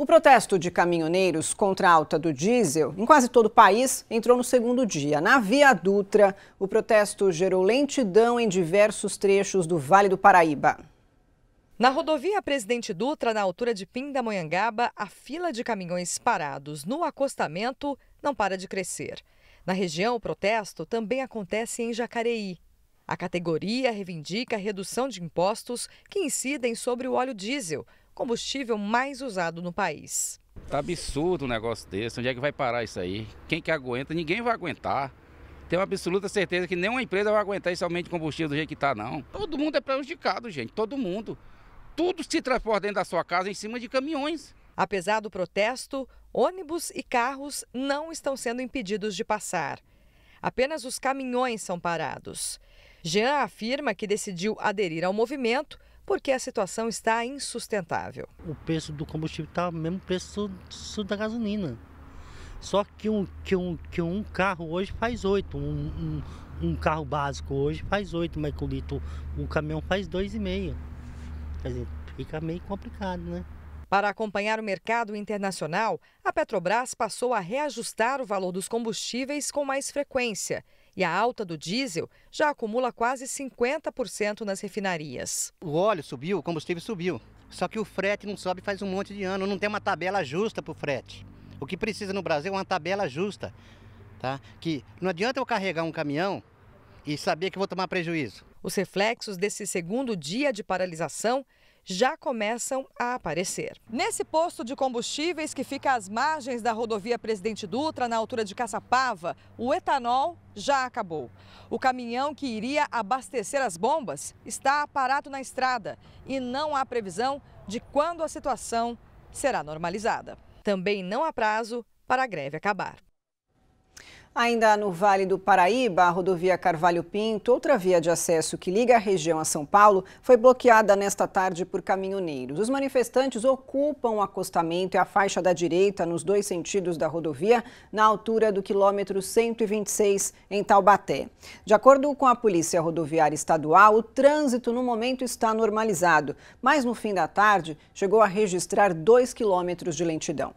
O protesto de caminhoneiros contra a alta do diesel em quase todo o país entrou no segundo dia. Na Via Dutra, o protesto gerou lentidão em diversos trechos do Vale do Paraíba. Na rodovia Presidente Dutra, na altura de Pindamonhangaba, a fila de caminhões parados no acostamento não para de crescer. Na região, o protesto também acontece em Jacareí. A categoria reivindica a redução de impostos que incidem sobre o óleo diesel, combustível mais usado no país. Tá absurdo um negócio desse. Onde é que vai parar isso aí? Quem que aguenta? Ninguém vai aguentar. Tenho absoluta certeza que nenhuma empresa vai aguentar esse aumento de combustível do jeito que está, não. Todo mundo é prejudicado, gente. Todo mundo. Tudo se transporta dentro da sua casa em cima de caminhões. Apesar do protesto, ônibus e carros não estão sendo impedidos de passar. Apenas os caminhões são parados. Jean afirma que decidiu aderir ao movimento porque a situação está insustentável. O preço do combustível está o mesmo preço da gasolina. Só que um, que um, que um carro hoje faz oito. Um, um, um, carro básico hoje faz oito, mas litro o caminhão faz dois e meio. Quer dizer, fica meio complicado, né? Para acompanhar o mercado internacional, a Petrobras passou a reajustar o valor dos combustíveis com mais frequência e a alta do diesel já acumula quase 50% nas refinarias. O óleo subiu, o combustível subiu. Só que o frete não sobe faz um monte de ano, não tem uma tabela justa para o frete. O que precisa no Brasil é uma tabela justa, tá? Que não adianta eu carregar um caminhão e saber que vou tomar prejuízo. Os reflexos desse segundo dia de paralisação já começam a aparecer. Nesse posto de combustíveis que fica às margens da rodovia Presidente Dutra, na altura de Caçapava, o etanol já acabou. O caminhão que iria abastecer as bombas está parado na estrada e não há previsão de quando a situação será normalizada. Também não há prazo para a greve acabar. Ainda no Vale do Paraíba, a rodovia Carvalho Pinto, outra via de acesso que liga a região a São Paulo, foi bloqueada nesta tarde por caminhoneiros. Os manifestantes ocupam o acostamento e a faixa da direita nos dois sentidos da rodovia, na altura do quilômetro 126, em Taubaté. De acordo com a Polícia Rodoviária Estadual, o trânsito no momento está normalizado, mas no fim da tarde chegou a registrar dois quilômetros de lentidão.